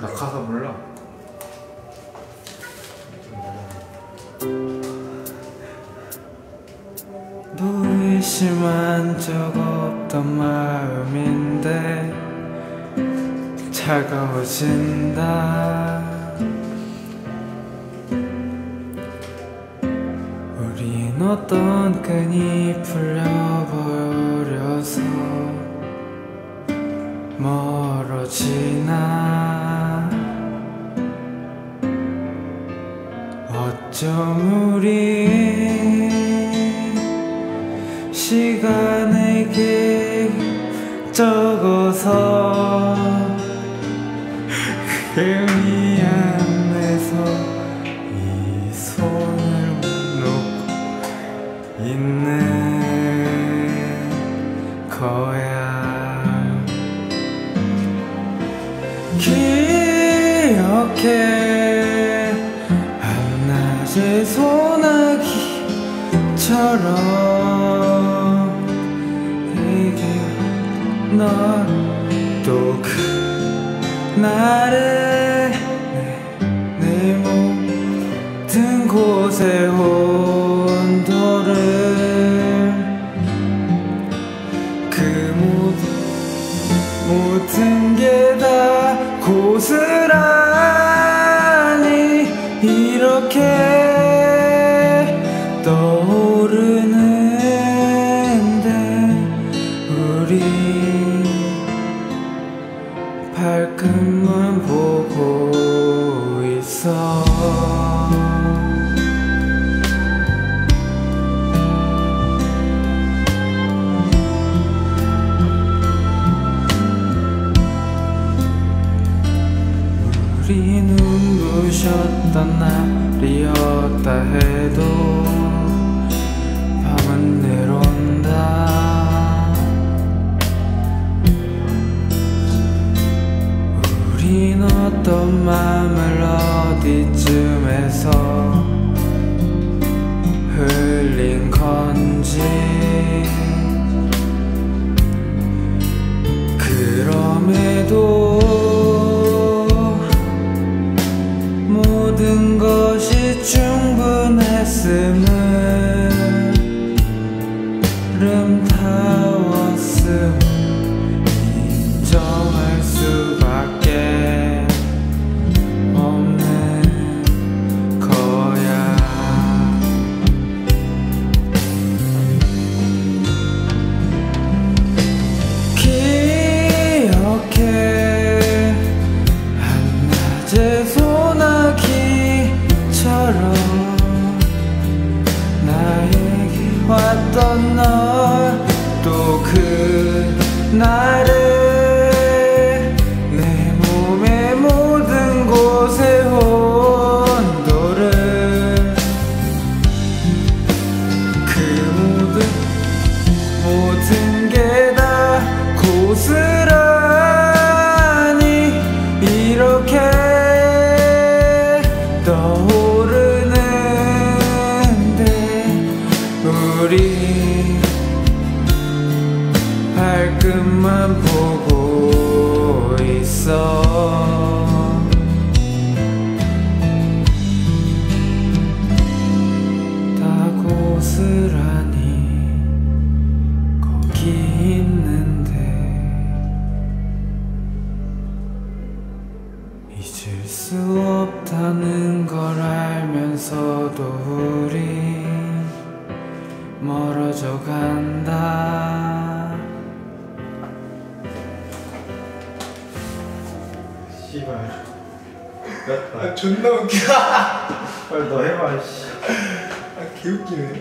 나 가사 몰라. 너 의심한 적 없던 마음인데 차가워진다 우린 어떤 끈이 풀려버려 어쩜 우리 시간에게 적어서 그 미안해서 이 손을 놓고 있는 거야. 기억해 한낮의 소나기처럼 이게 너또 그날의 내, 내 모든 곳에 온도를 그 모든 모든 게 다 고스란히 이렇게 떠오르는데 우리 발끝만 보고 있어 눈부셨던 날이었다 해도 밤은 내려온다. 우린 어떤 맘을 어디쯤에서 흘린 건지 그럼에도 나에게 있어. 다 고스란히 거기 있는데. 잊을 수 없다는 걸 알면서도 우리 멀어져 간다 씨발. 아 존나 웃겨. 빨리 너 해봐. 씨. 아 개웃기네